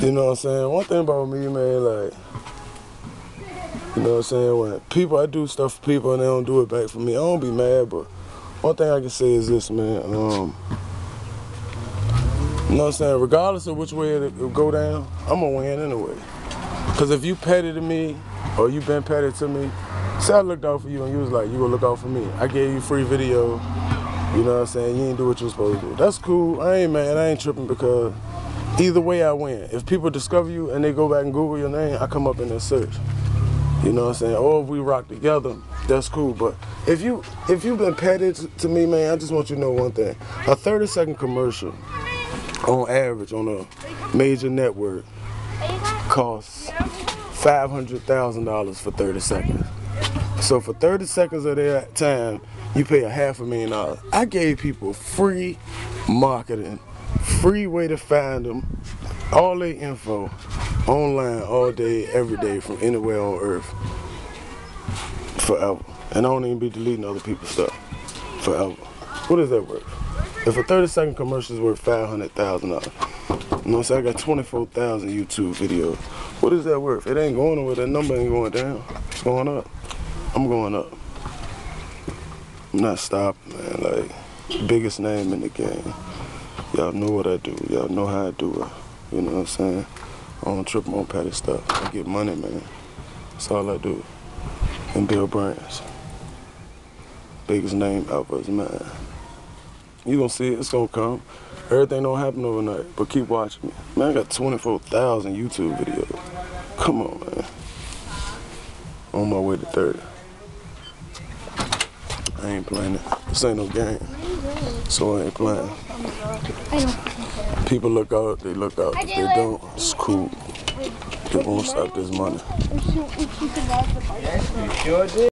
You know what I'm saying? One thing about me, man, like, you know what I'm saying? When people, I do stuff for people and they don't do it back for me, I don't be mad, but one thing I can say is this, man. Um, you know what I'm saying? Regardless of which way it, go down, I'm gonna win anyway. Cause if you petty to me or you been petty to me, say I looked out for you and you was like, you gonna look out for me. I gave you free video. You know what I'm saying? You ain't do what you was supposed to do. That's cool. I ain't mad. I ain't tripping because either way I win. If people discover you and they go back and Google your name, I come up in their search. You know what I'm saying? Or if we rock together, that's cool. But if you if you've been petty to, to me, man, I just want you to know one thing. A 30 second commercial on average on a major network costs five hundred thousand dollars for 30 seconds. So for 30 seconds of their time, you pay a half a million dollars. I gave people free marketing, free way to find them, all their info online all day, every day from anywhere on earth. Forever. And I don't even be deleting other people's stuff. Forever. What is that worth? If a 30 second commercial is worth $500,000, you know what I'm saying? I got 24,000 YouTube videos. What is that worth? It ain't going nowhere. That number ain't going down. It's going up. I'm going up. I'm not stopping, man. Like, biggest name in the game. Y'all know what I do. Y'all know how I do it. You know what I'm saying? I don't trip on petty stuff. I get money, man. That's all I do. And build brands. Biggest name ever is mine. You gonna see it, it's gonna come. Everything don't happen overnight, but keep watching me. Man, I got 24,000 YouTube videos. Come on, man. On my way to 30. I ain't playing it. This ain't no game. So I ain't playing. People look out, they look out. If they don't, it's cool. They won't stop this money. You Sure did.